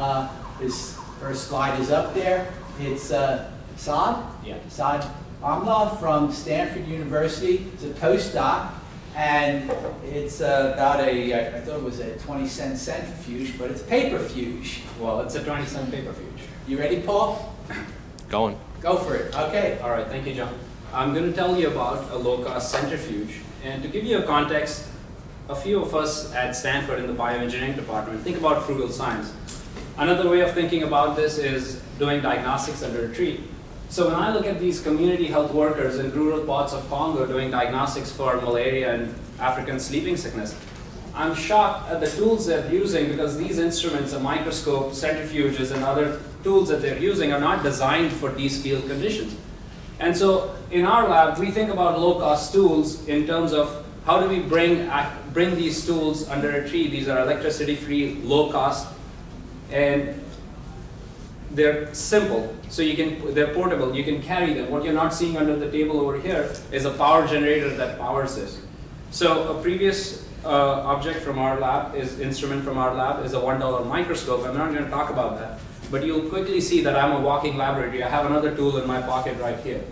Uh, His first slide is up there. It's uh, Saad? Yeah. Saad Bhamla from Stanford University. It's a postdoc. And it's uh, about a, I thought it was a 20 cent centrifuge, but it's paperfuge. Well, it's a 20 cent paperfuge. You ready, Paul? Going. Go for it. Okay. All right, thank you, John. I'm going to tell you about a low-cost centrifuge. And to give you a context, a few of us at Stanford in the bioengineering department think about frugal science. Another way of thinking about this is doing diagnostics under a tree. So when I look at these community health workers in rural parts of Congo doing diagnostics for malaria and African sleeping sickness, I'm shocked at the tools they're using because these instruments, a microscope, centrifuges, and other tools that they're using are not designed for these field conditions. And so in our lab, we think about low-cost tools in terms of how do we bring, bring these tools under a tree. These are electricity-free, low-cost, and they're simple. So you can, they're portable, you can carry them. What you're not seeing under the table over here is a power generator that powers this. So a previous uh, object from our lab is, instrument from our lab is a $1 microscope. I'm not gonna talk about that. But you'll quickly see that I'm a walking laboratory. I have another tool in my pocket right here.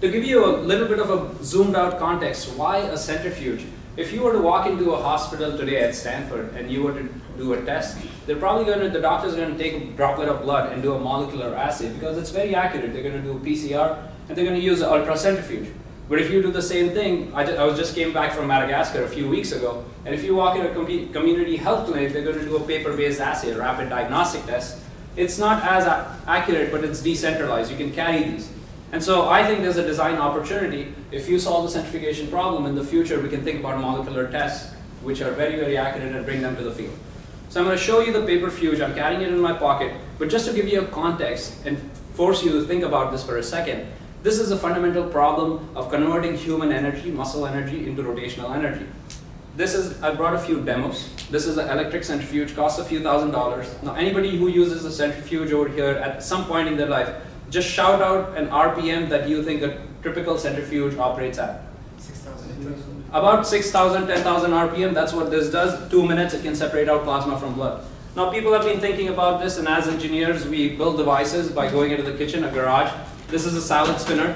To give you a little bit of a zoomed out context, why a centrifuge? If you were to walk into a hospital today at Stanford and you were to do a test, they're probably going to, the doctor's going to take a droplet of blood and do a molecular assay because it's very accurate. They're going to do PCR and they're going to use an ultracentrifuge. But if you do the same thing, I, I just came back from Madagascar a few weeks ago, and if you walk in a com- community health clinic, they're going to do a paper-based assay, a rapid diagnostic test. It's not as accurate, but it's decentralized. You can carry these. And so I think there's a design opportunity. If you solve the centrifugation problem in the future, we can think about molecular tests, which are very, very accurate and bring them to the field. So I'm going to show you the paperfuge. I'm carrying it in my pocket. But just to give you a context and force you to think about this for a second, this is a fundamental problem of converting human energy, muscle energy, into rotational energy. This is, I brought a few demos. This is an electric centrifuge, costs a few thousand dollars. Now anybody who uses a centrifuge over here at some point in their life, just shout out an RPM that you think a typical centrifuge operates at. About 6,000, 10,000 RPM, that's what this does. Two minutes, it can separate out plasma from blood. Now people have been thinking about this, and as engineers, we build devices by going into the kitchen, a garage. This is a salad spinner.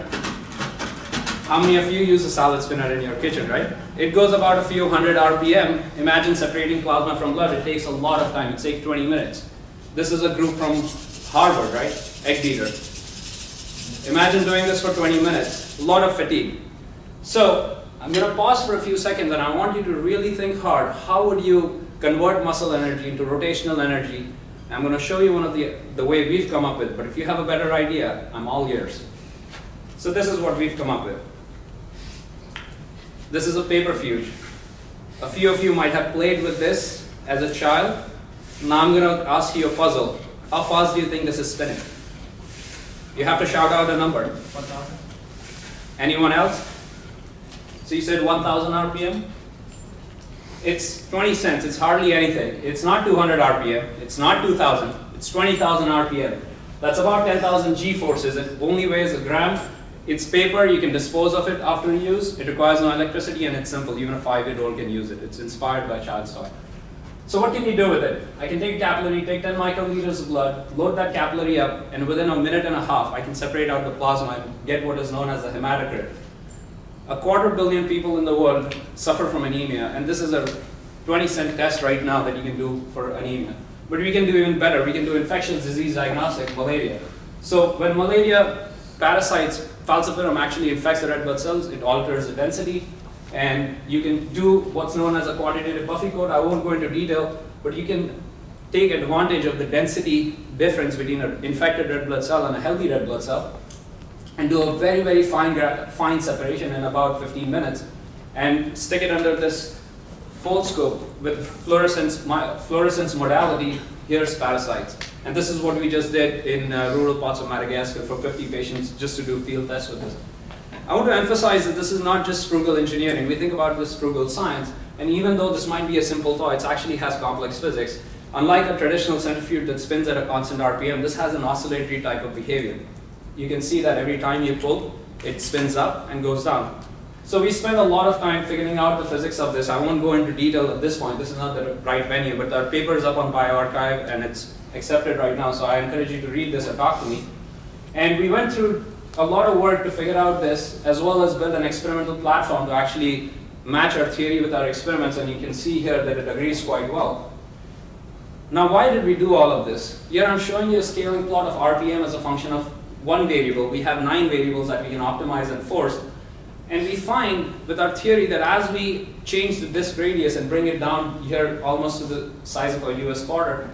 How many of you use a salad spinner in your kitchen, right? It goes about a few hundred RPM. Imagine separating plasma from blood. It takes a lot of time. It takes 20 minutes. This is a group from Harvard, right? Egg beater. Imagine doing this for 20 minutes. A lot of fatigue. So I'm going to pause for a few seconds and I want you to really think hard. How would you convert muscle energy into rotational energy? I'm going to show you one of the, the way we've come up with, but if you have a better idea, I'm all ears. So this is what we've come up with. This is a paper paperfuge. A few of you might have played with this as a child. Now I'm going to ask you a puzzle. How fast do you think this is spinning? You have to shout out a number. 1,000? Anyone else? So you said 1000 RPM? It's 20 cents, it's hardly anything. It's not 200 RPM, it's not 2000, it's 20,000 RPM. That's about 10,000 G forces. It only weighs a gram. It's paper, you can dispose of it after use. It requires no electricity and it's simple. Even a five year old can use it. It's inspired by child's toy. So what can you do with it? I can take a capillary, take 10 microliters of blood, load that capillary up, and within a minute and a half, I can separate out the plasma and get what is known as a hematocrit. A quarter billion people in the world suffer from anemia, and this is a 20 cent test right now that you can do for anemia. But we can do even better. We can do infectious disease diagnostic, malaria. So when malaria parasites, falciparum actually infects the red blood cells, it alters the density, and you can do what's known as a quantitative Buffy coat. I won't go into detail, but you can take advantage of the density difference between an infected red blood cell and a healthy red blood cell and do a very, very fine, fine separation in about 15 minutes and stick it under this Foldscope with fluorescence, fluorescence modality. Here's parasites. And this is what we just did in uh, rural parts of Madagascar for 50 patients just to do field tests with this. I want to emphasize that this is not just frugal engineering. We think about this frugal science, and even though this might be a simple toy, it actually has complex physics. Unlike a traditional centrifuge that spins at a constant RPM, this has an oscillatory type of behavior. You can see that every time you pull, it spins up and goes down. So we spent a lot of time figuring out the physics of this. I won't go into detail at this point. This is not the right venue, but our paper is up on bioRxiv and it's accepted right now. So I encourage you to read this or talk to me. And we went through a lot of work to figure out this, as well as build an experimental platform to actually match our theory with our experiments. And you can see here that it agrees quite well. Now, why did we do all of this? Here I'm showing you a scaling plot of RPM as a function of one variable. We have nine variables that we can optimize and force. And we find with our theory that as we change the disk radius and bring it down here almost to the size of a US quarter,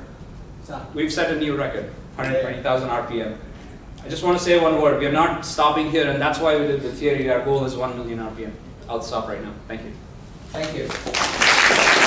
we've set a new record, 120,000 RPM. I just want to say one word. We are not stopping here, and that's why we did the theory. Our goal is 1 million RPM. I'll stop right now. Thank you. Thank you.